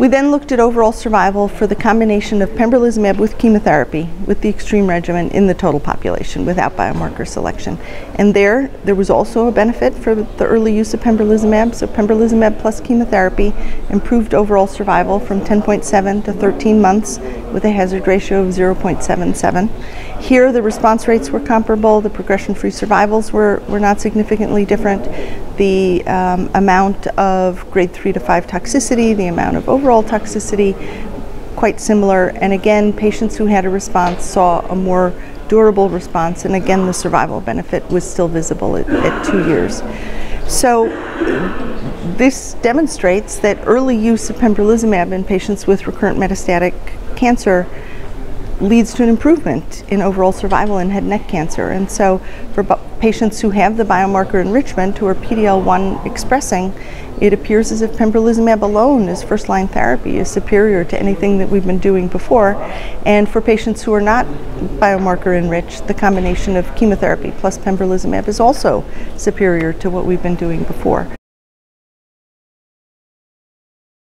We then looked at overall survival for the combination of pembrolizumab with chemotherapy with the extreme regimen in the total population without biomarker selection. And there, there was also a benefit for the early use of pembrolizumab. So pembrolizumab plus chemotherapy improved overall survival from 10.7 to 13 months with a hazard ratio of 0.77. Here, the response rates were comparable. The progression-free survivals were, were not significantly different the um, amount of grade 3 to 5 toxicity, the amount of overall toxicity, quite similar. And again, patients who had a response saw a more durable response, and again, the survival benefit was still visible at, at two years. So, this demonstrates that early use of pembrolizumab in patients with recurrent metastatic cancer leads to an improvement in overall survival in head and neck cancer. And so, for patients who have the biomarker enrichment, who are PD-L1 expressing, it appears as if pembrolizumab alone as first-line therapy is superior to anything that we've been doing before. And for patients who are not biomarker enriched, the combination of chemotherapy plus pembrolizumab is also superior to what we've been doing before.